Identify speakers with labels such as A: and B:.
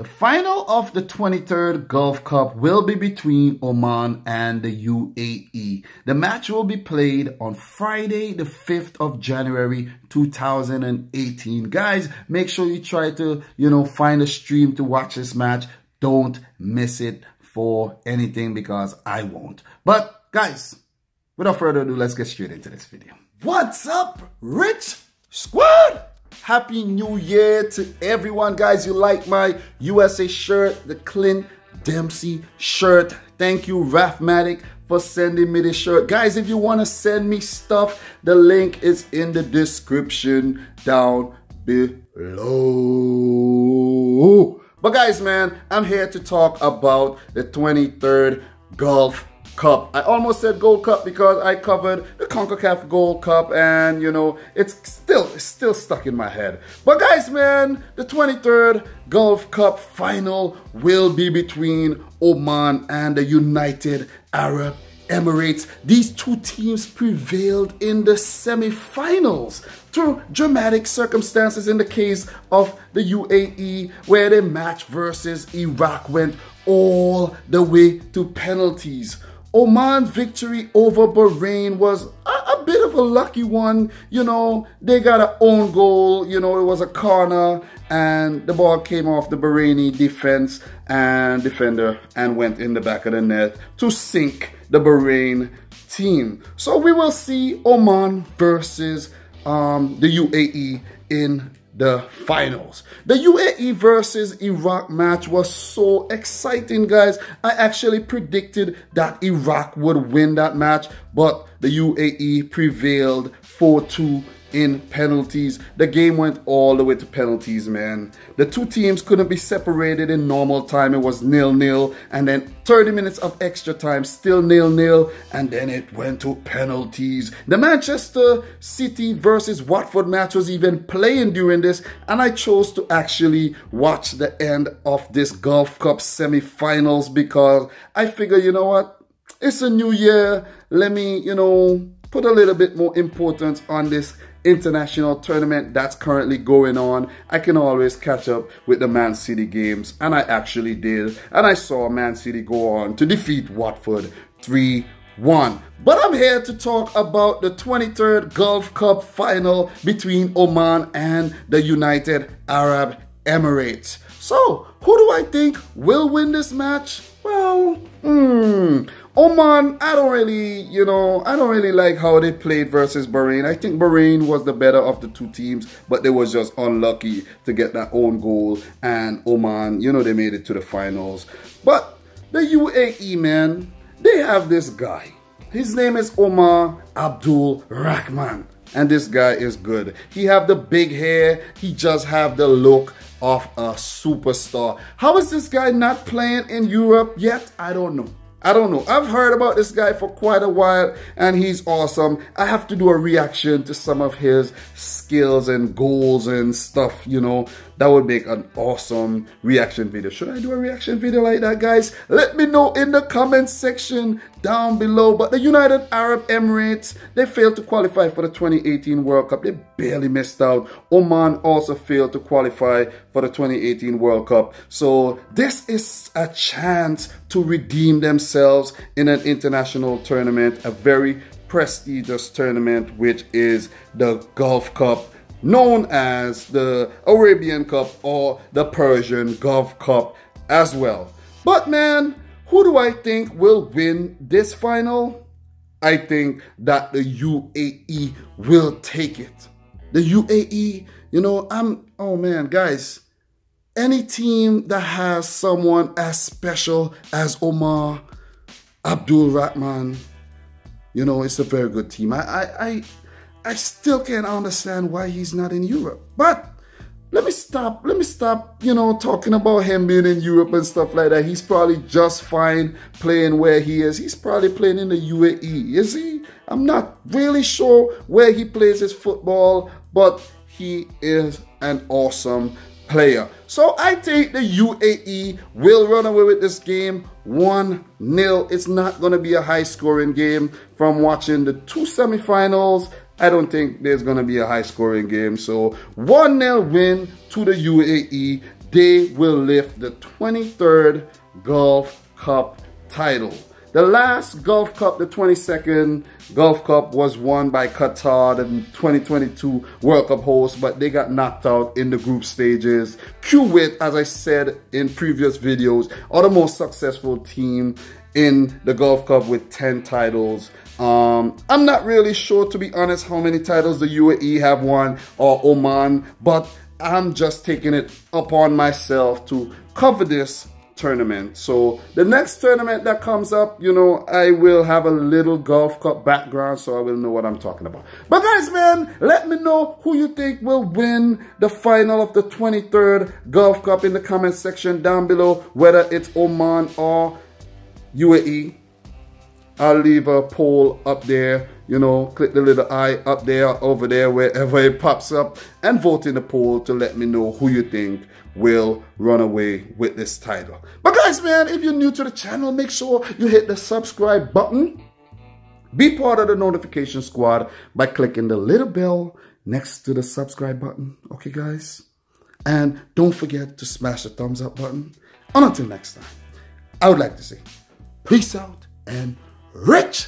A: The final of the 23rd Gulf Cup will be between Oman and the UAE. The match will be played on Friday, the 5th of January, 2018. Guys, make sure you try to, you know, find a stream to watch this match. Don't miss it for anything because I won't. But guys, without further ado, let's get straight into this video. What's up, Rich Squad? Happy New Year to everyone. Guys, you like my USA shirt, the Clint Dempsey shirt. Thank you, Rafmatic, for sending me this shirt. Guys, if you want to send me stuff, the link is in the description down below. But guys, man, I'm here to talk about the 23rd Gulf Cup. I almost said Gold Cup because I covered CONCACAF Gold Cup and, you know, it's still, it's still stuck in my head. But guys, man, the 23rd Gulf Cup final will be between Oman and the United Arab Emirates. These two teams prevailed in the semi-finals through dramatic circumstances in the case of the UAE where the match versus Iraq went all the way to penalties. Oman's victory over Bahrain was a, a, bit of a lucky one. You know, they got an own goal. You know, it was a corner and the ball came off the Bahraini defense and defender and went in the back of the net to sink the Bahrain team. So we will see Oman versus um, the UAE in the finals. The UAE versus Iraq match was so exciting, guys. I actually predicted that Iraq would win that match, but the UAE prevailed 4-2 in penalties. The game went all the way to penalties, man. The two teams couldn't be separated in normal time. It was nil-nil. And then 30 minutes of extra time, still nil-nil. And then it went to penalties. The Manchester City versus Watford match was even playing during this. And I chose to actually watch the end of this Gulf Cup semi-finals because I figure, you know what? It's a new year. Let me, you know, put a little bit more importance on this international tournament that's currently going on. I can always catch up with the Man City games, and I actually did. And I saw Man City go on to defeat Watford 3 1. But I'm here to talk about the 23rd Gulf Cup final between Oman and the United Arab Emirates. So, who do I think will win this match? Well, hmm. Oman, I don't really, you know, I don't really like how they played versus Bahrain. I think Bahrain was the better of the two teams, but they was just unlucky to get that own goal. And Oman, you know, they made it to the finals. But the UAE, man, they have this guy. His name is Omar Abdul Rahman. And this guy is good. He have the big hair. He just have the look of a superstar. How is this guy not playing in Europe yet? I don't know. I don't know. I've heard about this guy for quite a while and he's awesome. I have to do a reaction to some of his skills and goals and stuff, you know. That would make an awesome reaction video. Should I do a reaction video like that, guys? Let me know in the comment section down below. But the United Arab Emirates, they failed to qualify for the 2018 World Cup. They barely missed out. Oman also failed to qualify for the 2018 World Cup. So this is a chance to redeem themselves in an international tournament, a very prestigious tournament, which is the Gulf Cup known as the Arabian Cup or the Persian Gulf Cup as well. But man, who do I think will win this final? I think that the UAE will take it. The UAE, you know, I'm, oh man, guys, any team that has someone as special as Omar Abdul Rahman, you know, it's a very good team. I, I, I I still can't understand why he's not in Europe. But let me stop, let me stop, you know, talking about him being in Europe and stuff like that. He's probably just fine playing where he is. He's probably playing in the UAE, is he? I'm not really sure where he plays his football, but he is an awesome player. So I think the UAE will run away with this game 1-0. It's not going to be a high scoring game from watching the two semifinals I don't think there's going to be a high scoring game. So 1-0 win to the UAE. they will lift the 23rd Gulf Cup title. The last Gulf Cup, the 22nd Gulf Cup, was won by Qatar, the 2022 World Cup host, but they got knocked out in the group stages. Kuwait, as I said in previous videos, are the most successful team in the Gulf Cup with 10 titles. Um, I'm not really sure, to be honest, how many titles the UAE have won or Oman, but I'm just taking it upon myself to cover this tournament. So the next tournament that comes up, you know, I will have a little Gulf Cup background so I will know what I'm talking about. But guys, man, let me know who you think will win the final of the 23rd Gulf Cup in the comment section down below, whether it's Oman or UAE. I'll leave a poll up there. You know, click the little eye up there, over there, wherever it pops up, and vote in the poll to let me know who you think will run away with this title. But guys, man, if you're new to the channel, make sure you hit the subscribe button. Be part of the notification squad by clicking the little bell next to the subscribe button. Okay, guys? And don't forget to smash the thumbs up button. And until next time, I would like to say peace out and rich